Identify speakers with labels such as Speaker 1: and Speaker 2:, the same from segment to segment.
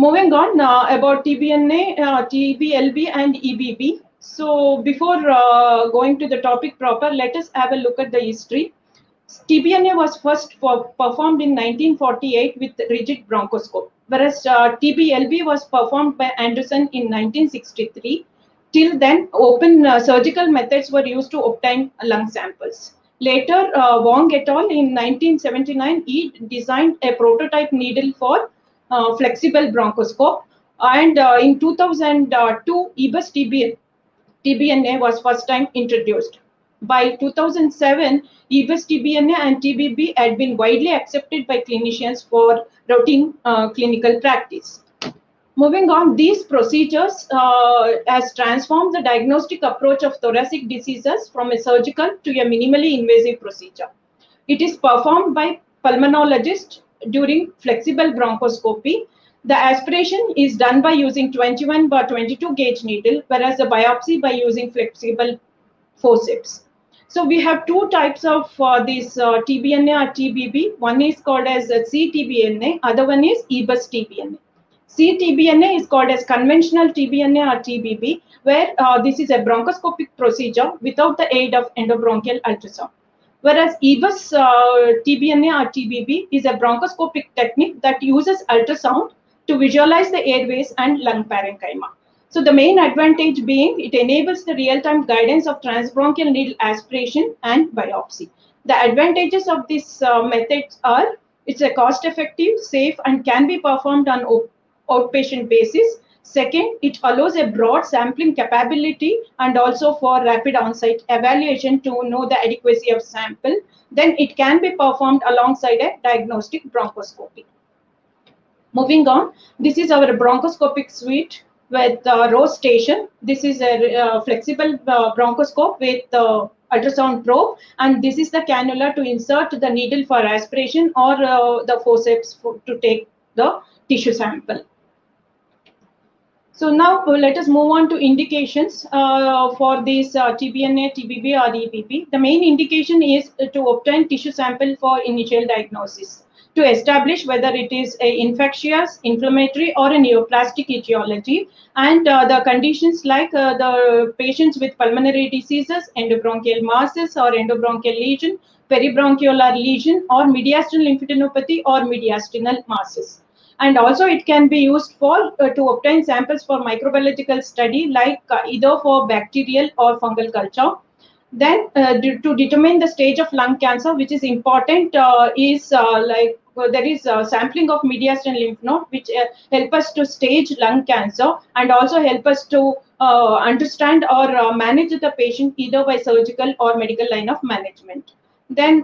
Speaker 1: Moving on uh, about TBNA, uh, TBLB and EBB. So before uh, going to the topic proper, let us have a look at the history. TBNA was first for, performed in 1948 with rigid bronchoscope, whereas uh, TBLB was performed by Andersen in 1963. Till then, open uh, surgical methods were used to obtain lung samples. Later, uh, Wang et al. in 1979, he designed a prototype needle for flexible bronchoscope. And uh, in 2002, EBUS TB, TBNA was first time introduced. By 2007, EBUS TBNA and TBB had been widely accepted by clinicians for routine uh, clinical practice. Moving on, these procedures uh, has transformed the diagnostic approach of thoracic diseases from a surgical to a minimally invasive procedure. It is performed by pulmonologists during flexible bronchoscopy. The aspiration is done by using 21 by 22 gauge needle, whereas the biopsy by using flexible forceps. So we have two types of uh, this uh, TBNA or TBB. One is called as CTBNA, other one is EBUS TBNA. CTBNA is called as conventional TBNA or TBB, where uh, this is a bronchoscopic procedure without the aid of endobronchial ultrasound. Whereas EBUS uh, TBNA or TBB is a bronchoscopic technique that uses ultrasound to visualize the airways and lung parenchyma. So the main advantage being it enables the real-time guidance of transbronchial needle aspiration and biopsy. The advantages of these uh, are it's a cost-effective, safe, and can be performed on outpatient basis. Second, it allows a broad sampling capability and also for rapid on-site evaluation to know the adequacy of sample. Then it can be performed alongside a diagnostic bronchoscopy. Moving on, this is our bronchoscopic suite with uh, Rose Station. This is a uh, flexible uh, bronchoscope with uh, ultrasound probe and this is the cannula to insert the needle for aspiration or uh, the forceps for, to take the tissue sample. So now uh, let us move on to indications uh, for this uh, TBNA, TBB or EBB. The main indication is to obtain tissue sample for initial diagnosis. To establish whether it is a infectious, inflammatory or a neoplastic etiology. And uh, the conditions like uh, the patients with pulmonary diseases, endobronchial masses or endobronchial lesion, peribronchiolar lesion or mediastinal lymphadenopathy or mediastinal masses and also it can be used for uh, to obtain samples for microbiological study like uh, either for bacterial or fungal culture. Then uh, to determine the stage of lung cancer which is important uh, is uh, like uh, there is sampling of mediastinal lymph node which help us to stage lung cancer and also help us to understand or manage the patient either by surgical or medical line of management. Then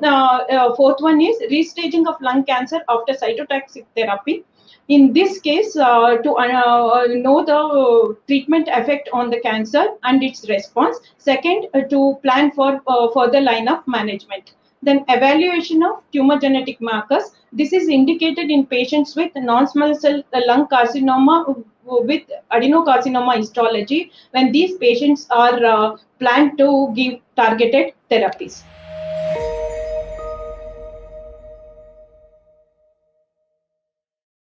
Speaker 1: fourth one is restaging of lung cancer after cytotoxic therapy in this case, uh, to uh, know the treatment effect on the cancer and its response. Second, uh, to plan for uh, further line of management. Then evaluation of tumor genetic markers. This is indicated in patients with non-small cell lung carcinoma with adenocarcinoma histology when these patients are uh, planned to give targeted therapies.